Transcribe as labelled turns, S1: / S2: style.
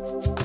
S1: Bye.